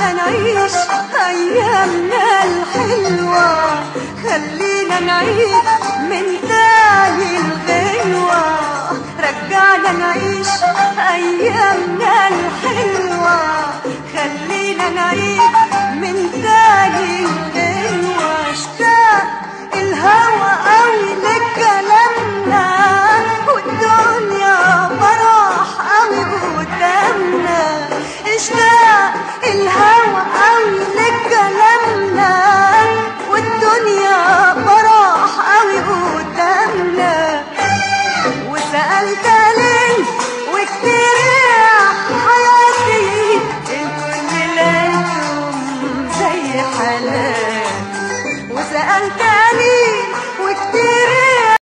خلينا نعيش أيامنا الحلوة. خلينا نعيش من تاني الغنوة رجعنا نعيش أيامنا الحلوة سألت ليه وكتير حياتي الكل لا زي حالاتي